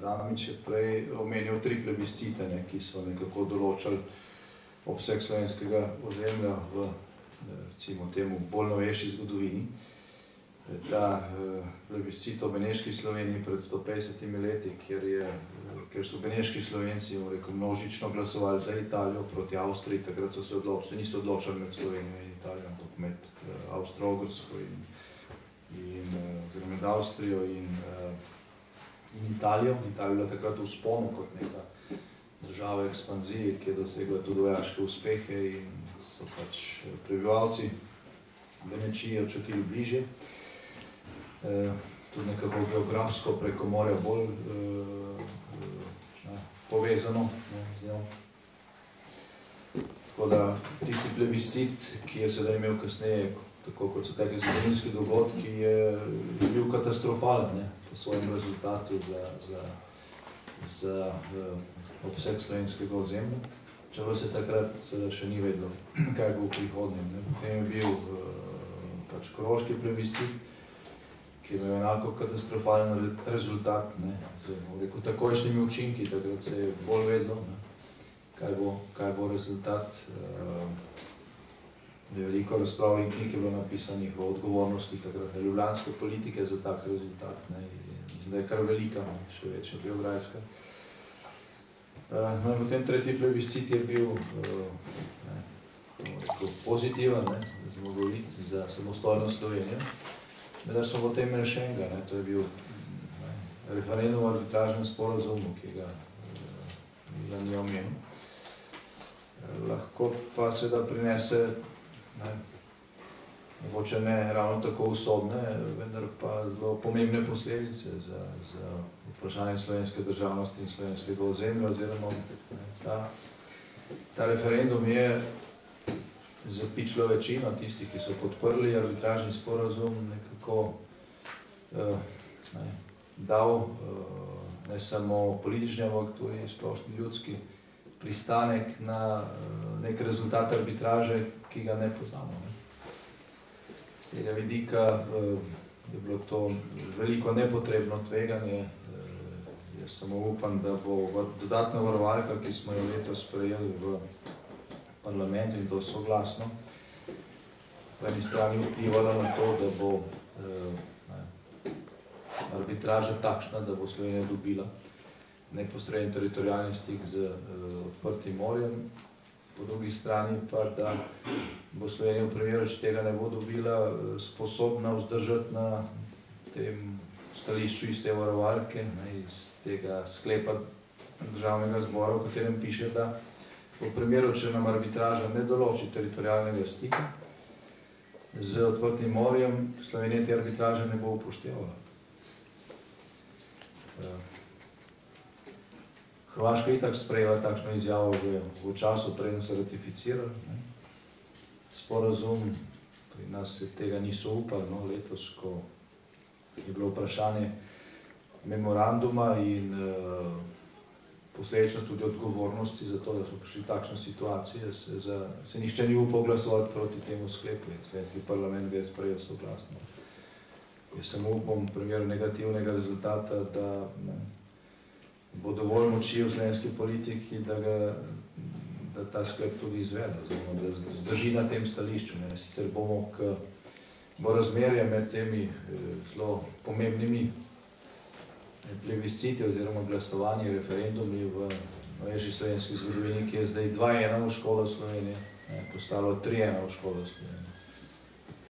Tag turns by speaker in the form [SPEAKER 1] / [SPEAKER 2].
[SPEAKER 1] Damič je prej omenil tri plebiscite, ne, ki so nekako določali obseg slovenskega ozemlja v recimo temu bolj novejši zgodovini. Ta plebiscit o Beneški Sloveniji pred 150 leti, kjer, je, kjer so beneški Slovenci rekel, množično glasovali za Italijo proti Avstriji, takrat so se odločili, niso odločili med Slovenijo in Italijo, ampak med Avstro-Ogrsko in, in oziroma med Avstrijo in in Italijo. Italija je bila takrat v vzponu kot neka država ekspanzije, ki je dosegla tudi vojaške uspehe in so pač prebivalci Benečije čutili bližje. Tudi nekako geografsko preko morja bolj povezano z njo. Tako da tisti plebiscit, ki je sedaj imel kasneje, tako kot so tekli zgodovinski dogodki, je bil katastrofalen, ne, po svojem rezultatu za, za, za obseg slovenskega ozemlja. Čeprav se takrat seveda še ni vedelo, kaj bo v prihodnje, ne. Potem je bil pač koroški plebiscit, ki je imel enako katastrofalen rezultat, ne, z, rekel, takojšnjimi učinki, takrat se je bolj vedelo, ne, kaj bo, kaj bo rezultat. Veliko razprav in knjig je bilo napisanih o odgovornosti takratne ljubljanske politike za tak rezultat, ne, in da je kar velika, ne, še večja beograjska. No, in potem tretji plebiscit je bil, ne, bom rekel, pozitiven, ne, zmagovit za samostojno Slovenijo. Vendar smo potem imeli še enega, ne, to je bil, ne, referendum o arbitražnem sporazumu, ki ga Milan ni omenil. Lahko pa seveda prinese, ne, mogoče ne ravno tako usodne, vendar pa zelo pomembne posledice za, za vprašanje slovenske državnosti in slovenskega ozemlja oziroma ta, ta referendum je z pičlo večino tistih, ki so podprli arbitražni sporazum, nekako ne, dal ne samo politični, ampak tudi splošni ljudski pristanek na neki rezultat arbitraže, ki ga ne poznamo, ne. S tega vidika je bilo to veliko nepotrebno tveganje. Jaz samo upam, da bo dodatna varovalka, ki smo jo letos sprejeli v parlamentu, in to soglasno, po eni strani vplivala na to, da bo arbitraža takšna, da bo Slovenija dobila neposreden teritorialni stik z odprtim morjem, po drugi strani pa, da bo Slovenija v primeru, če tega ne bo dobila, sposobna vzdržati na tem stališču iz te varovalke, ne, iz tega sklepa državnega zbora, v katerem piše, da v primeru, če nam arbitraža ne določi teritorialnega stika z odprtim morjem, Slovenija te arbitraže ne bo upoštevala. Hrvaška je itak sprejela takšno izjavo v, v času, preden so ratificirali, ne, sporazum. Pri nas se tega niso upali, no, letos, ko je bilo vprašanje memoranduma in posledično tudi odgovornosti za to, da smo prišli takšno situacijo, se za, se nihče ni upal glasovati proti temu sklepu slovenski parlament ga je sprejel soglasno. Jaz samo upam v primeru negativnega rezultata, da, ne, bo dovolj moči v slovenski politiki, da ga, da ta sklep tudi izvede oziroma da zdrži na tem stališču, ne. Sicer bomo, ke bo razmerje med temi zelo pomembnimi plebisciti oziroma glasovanji, referendumi v novejši slovenski zgodovini, ki je zdaj dva ena v škodo Slovenije, ne, postalo tri ena v škodo Slovenije.